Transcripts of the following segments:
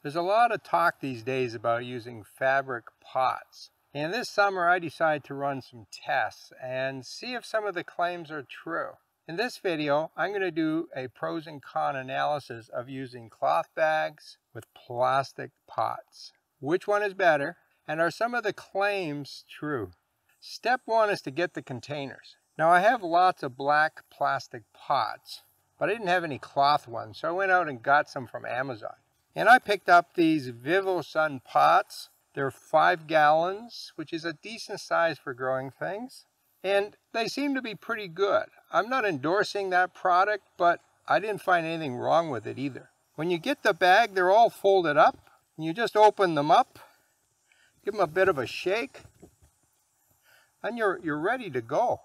There's a lot of talk these days about using fabric pots. And this summer I decided to run some tests and see if some of the claims are true. In this video, I'm going to do a pros and con analysis of using cloth bags with plastic pots. Which one is better? And are some of the claims true? Step one is to get the containers. Now I have lots of black plastic pots, but I didn't have any cloth ones, so I went out and got some from Amazon. And I picked up these VivoSun pots. They're five gallons, which is a decent size for growing things. And they seem to be pretty good. I'm not endorsing that product, but I didn't find anything wrong with it either. When you get the bag, they're all folded up. And you just open them up, give them a bit of a shake, and you're, you're ready to go.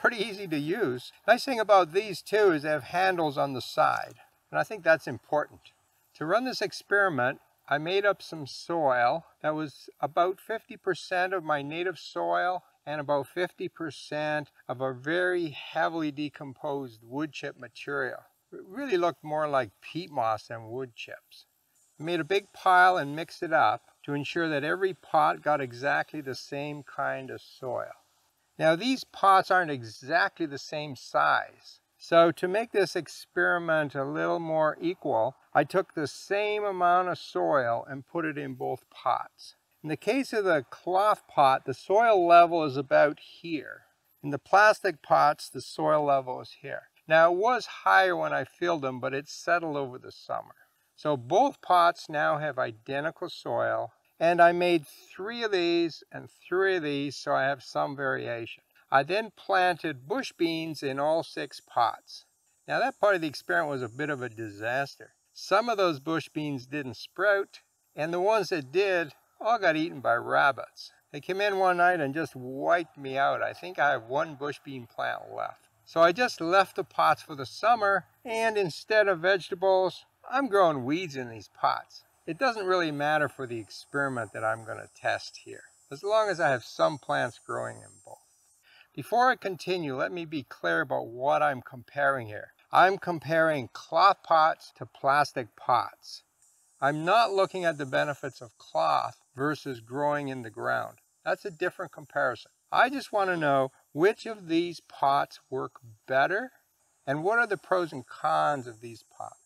Pretty easy to use. Nice thing about these too is they have handles on the side. And I think that's important. To run this experiment, I made up some soil that was about 50% of my native soil and about 50% of a very heavily decomposed wood chip material. It really looked more like peat moss than wood chips. I made a big pile and mixed it up to ensure that every pot got exactly the same kind of soil. Now these pots aren't exactly the same size. So to make this experiment a little more equal, I took the same amount of soil and put it in both pots. In the case of the cloth pot, the soil level is about here. In the plastic pots, the soil level is here. Now it was higher when I filled them, but it settled over the summer. So both pots now have identical soil, and I made three of these and three of these, so I have some variation. I then planted bush beans in all six pots. Now that part of the experiment was a bit of a disaster. Some of those bush beans didn't sprout, and the ones that did all got eaten by rabbits. They came in one night and just wiped me out. I think I have one bush bean plant left. So I just left the pots for the summer, and instead of vegetables, I'm growing weeds in these pots. It doesn't really matter for the experiment that I'm going to test here, as long as I have some plants growing in both. Before I continue, let me be clear about what I'm comparing here. I'm comparing cloth pots to plastic pots. I'm not looking at the benefits of cloth versus growing in the ground. That's a different comparison. I just want to know which of these pots work better and what are the pros and cons of these pots.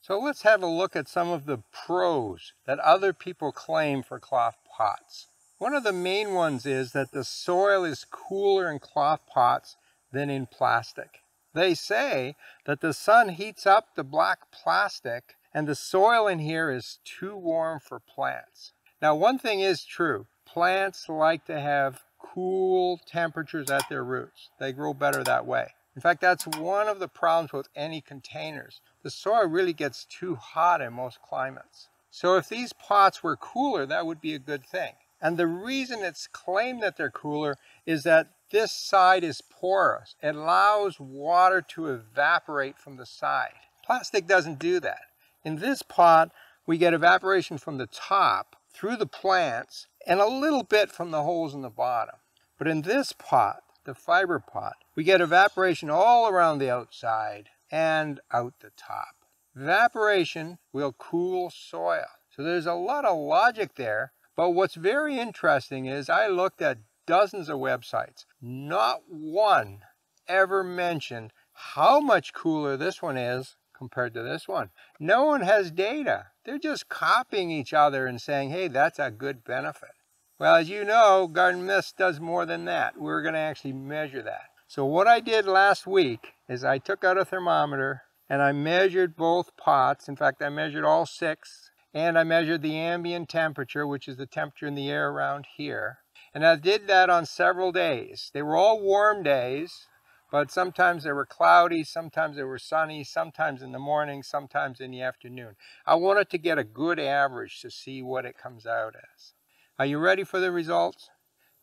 So let's have a look at some of the pros that other people claim for cloth pots. One of the main ones is that the soil is cooler in cloth pots than in plastic. They say that the sun heats up the black plastic and the soil in here is too warm for plants. Now one thing is true, plants like to have cool temperatures at their roots. They grow better that way. In fact, that's one of the problems with any containers. The soil really gets too hot in most climates. So if these pots were cooler, that would be a good thing. And the reason it's claimed that they're cooler is that this side is porous. It allows water to evaporate from the side. Plastic doesn't do that. In this pot, we get evaporation from the top through the plants and a little bit from the holes in the bottom. But in this pot, the fiber pot, we get evaporation all around the outside and out the top. Evaporation will cool soil. So there's a lot of logic there. But what's very interesting is I looked at dozens of websites. Not one ever mentioned how much cooler this one is compared to this one. No one has data. They're just copying each other and saying, hey, that's a good benefit. Well, as you know, Garden Myths does more than that. We're going to actually measure that. So what I did last week is I took out a thermometer and I measured both pots. In fact, I measured all six and I measured the ambient temperature, which is the temperature in the air around here. And I did that on several days. They were all warm days, but sometimes they were cloudy, sometimes they were sunny, sometimes in the morning, sometimes in the afternoon. I wanted to get a good average to see what it comes out as. Are you ready for the results?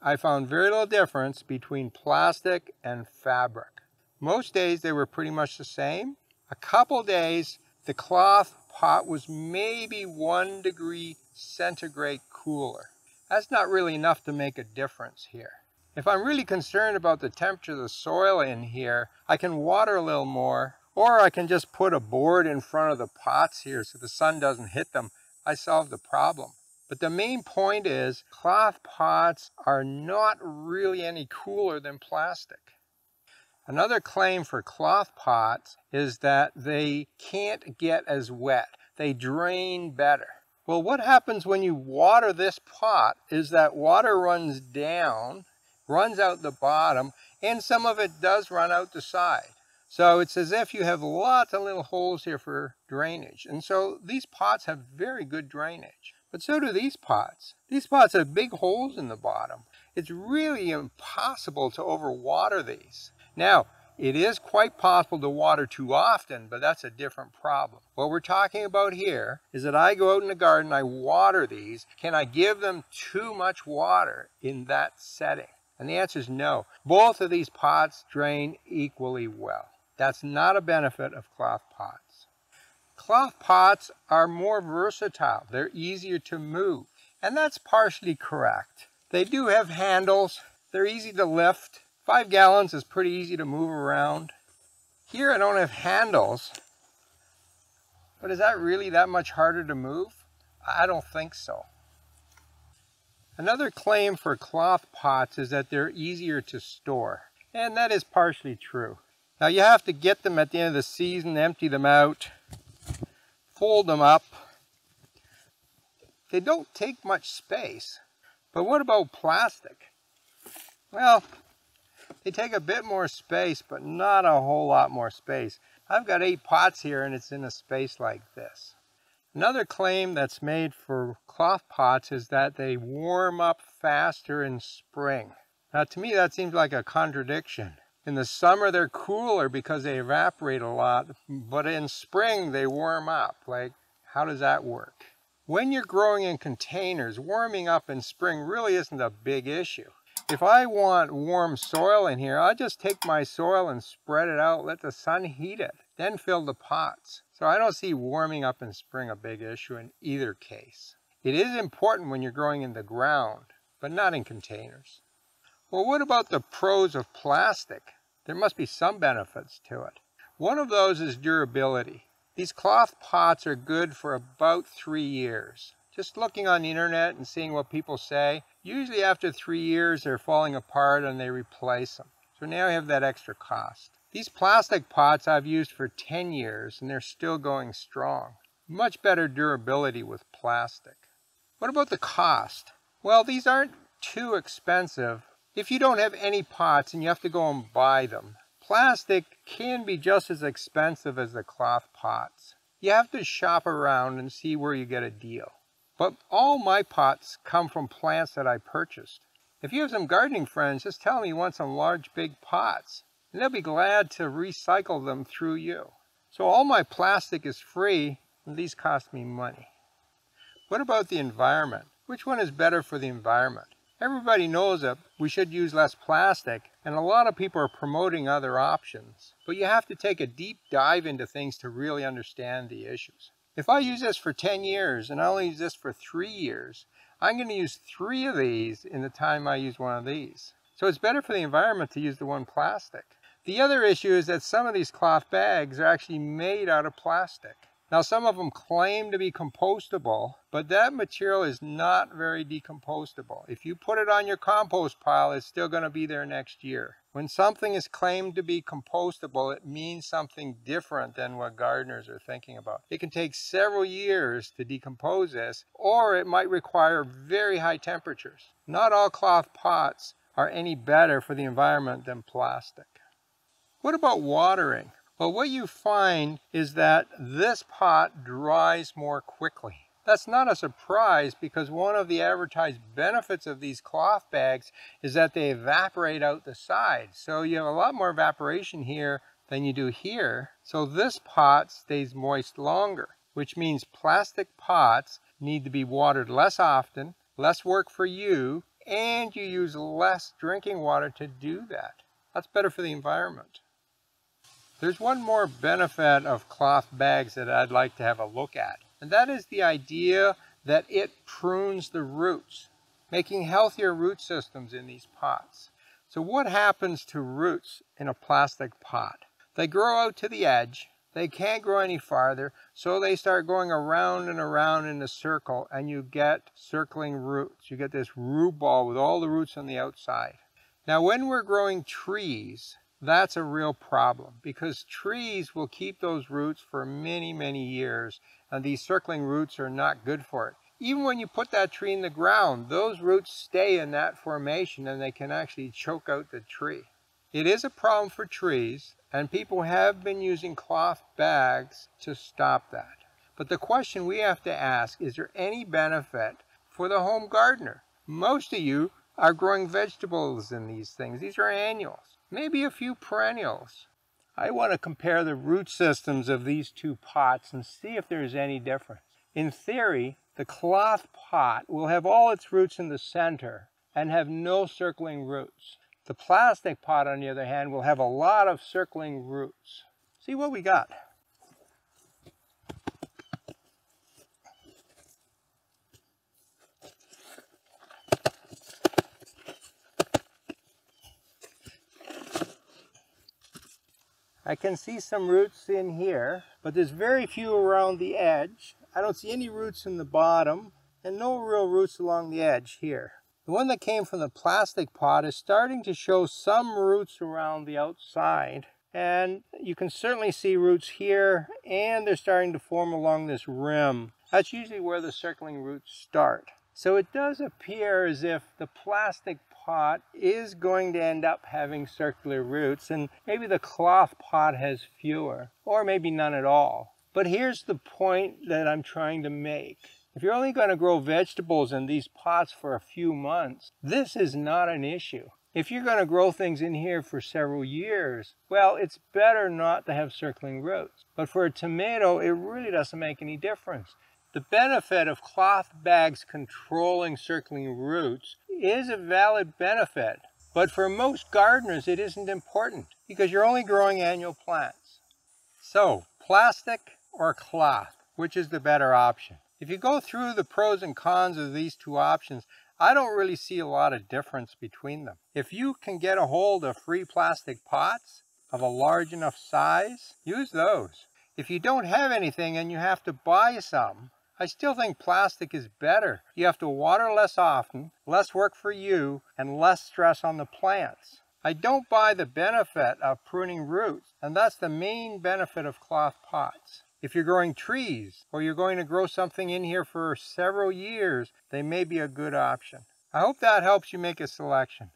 I found very little difference between plastic and fabric. Most days they were pretty much the same. A couple days, the cloth pot was maybe one degree centigrade cooler. That's not really enough to make a difference here. If I'm really concerned about the temperature of the soil in here, I can water a little more Or I can just put a board in front of the pots here so the sun doesn't hit them. I solve the problem. But the main point is cloth pots are not really any cooler than plastic. Another claim for cloth pots is that they can't get as wet. They drain better. Well, what happens when you water this pot is that water runs down, runs out the bottom, and some of it does run out the side. So it's as if you have lots of little holes here for drainage. And so these pots have very good drainage. But so do these pots. These pots have big holes in the bottom. It's really impossible to overwater these. Now, it is quite possible to water too often, but that's a different problem. What we're talking about here is that I go out in the garden, I water these. Can I give them too much water in that setting? And the answer is no. Both of these pots drain equally well. That's not a benefit of cloth pots. Cloth pots are more versatile. They're easier to move. And that's partially correct. They do have handles. They're easy to lift. Five gallons is pretty easy to move around. Here I don't have handles. But is that really that much harder to move? I don't think so. Another claim for cloth pots is that they're easier to store. And that is partially true. Now you have to get them at the end of the season, empty them out, fold them up. They don't take much space. But what about plastic? Well, they take a bit more space, but not a whole lot more space. I've got eight pots here and it's in a space like this. Another claim that's made for cloth pots is that they warm up faster in spring. Now to me that seems like a contradiction. In the summer, they're cooler because they evaporate a lot, but in spring, they warm up. Like, how does that work? When you're growing in containers, warming up in spring really isn't a big issue. If I want warm soil in here, I'll just take my soil and spread it out, let the sun heat it, then fill the pots. So I don't see warming up in spring a big issue in either case. It is important when you're growing in the ground, but not in containers. Well, what about the pros of plastic? There must be some benefits to it. One of those is durability. These cloth pots are good for about three years. Just looking on the internet and seeing what people say, usually after three years they're falling apart and they replace them. So now I have that extra cost. These plastic pots I've used for 10 years and they're still going strong. Much better durability with plastic. What about the cost? Well, these aren't too expensive if you don't have any pots and you have to go and buy them, plastic can be just as expensive as the cloth pots. You have to shop around and see where you get a deal. But all my pots come from plants that I purchased. If you have some gardening friends, just tell them you want some large big pots, and they'll be glad to recycle them through you. So all my plastic is free, and these cost me money. What about the environment? Which one is better for the environment? Everybody knows that we should use less plastic, and a lot of people are promoting other options. But you have to take a deep dive into things to really understand the issues. If I use this for 10 years and I only use this for three years, I'm going to use three of these in the time I use one of these. So it's better for the environment to use the one plastic. The other issue is that some of these cloth bags are actually made out of plastic. Now some of them claim to be compostable, but that material is not very decomposable. If you put it on your compost pile, it's still going to be there next year. When something is claimed to be compostable, it means something different than what gardeners are thinking about. It can take several years to decompose this, or it might require very high temperatures. Not all cloth pots are any better for the environment than plastic. What about watering? But what you find is that this pot dries more quickly. That's not a surprise because one of the advertised benefits of these cloth bags is that they evaporate out the sides. So you have a lot more evaporation here than you do here. So this pot stays moist longer, which means plastic pots need to be watered less often, less work for you, and you use less drinking water to do that. That's better for the environment. There's one more benefit of cloth bags that I'd like to have a look at, and that is the idea that it prunes the roots, making healthier root systems in these pots. So what happens to roots in a plastic pot? They grow out to the edge. They can't grow any farther, so they start going around and around in a circle, and you get circling roots. You get this root ball with all the roots on the outside. Now, when we're growing trees, that's a real problem because trees will keep those roots for many, many years, and these circling roots are not good for it. Even when you put that tree in the ground, those roots stay in that formation and they can actually choke out the tree. It is a problem for trees, and people have been using cloth bags to stop that. But the question we have to ask, is there any benefit for the home gardener? Most of you are growing vegetables in these things. These are annuals maybe a few perennials. I want to compare the root systems of these two pots and see if there's any difference. In theory, the cloth pot will have all its roots in the center and have no circling roots. The plastic pot, on the other hand, will have a lot of circling roots. See what we got. I can see some roots in here, but there's very few around the edge. I don't see any roots in the bottom and no real roots along the edge here. The one that came from the plastic pot is starting to show some roots around the outside. And you can certainly see roots here and they're starting to form along this rim. That's usually where the circling roots start. So it does appear as if the plastic pot is going to end up having circular roots and maybe the cloth pot has fewer or maybe none at all. But here's the point that I'm trying to make. If you're only going to grow vegetables in these pots for a few months, this is not an issue. If you're going to grow things in here for several years, well, it's better not to have circling roots. But for a tomato, it really doesn't make any difference. The benefit of cloth bags controlling circling roots is a valid benefit, but for most gardeners it isn't important because you're only growing annual plants. So, plastic or cloth, which is the better option? If you go through the pros and cons of these two options, I don't really see a lot of difference between them. If you can get a hold of free plastic pots of a large enough size, use those. If you don't have anything and you have to buy some, I still think plastic is better. You have to water less often, less work for you, and less stress on the plants. I don't buy the benefit of pruning roots, and that's the main benefit of cloth pots. If you're growing trees, or you're going to grow something in here for several years, they may be a good option. I hope that helps you make a selection.